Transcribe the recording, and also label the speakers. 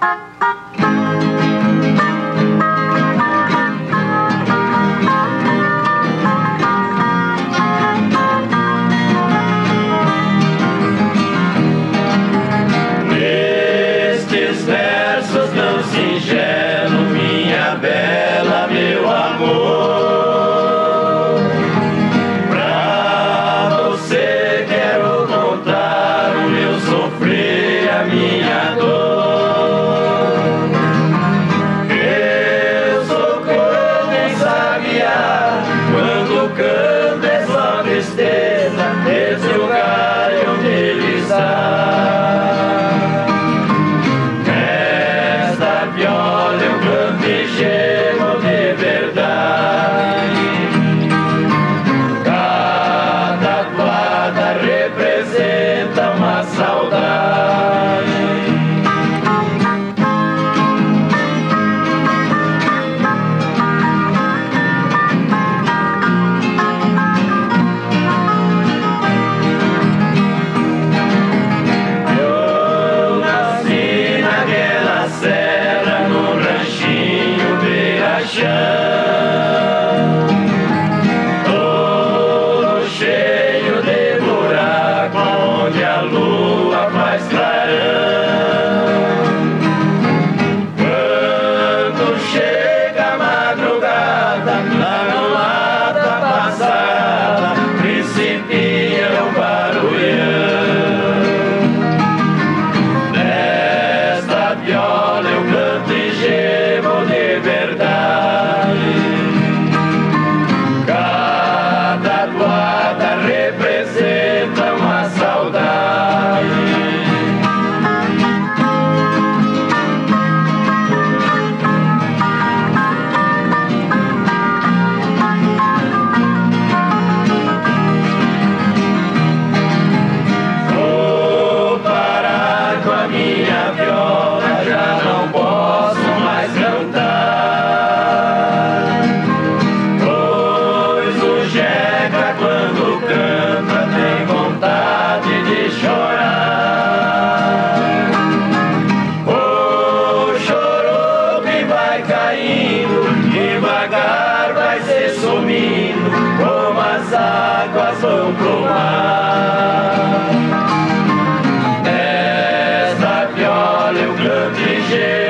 Speaker 1: Bye. vai caindo, devagar vai se sumindo, como as águas vão pro mar. Esta viola eu canto ligeiro.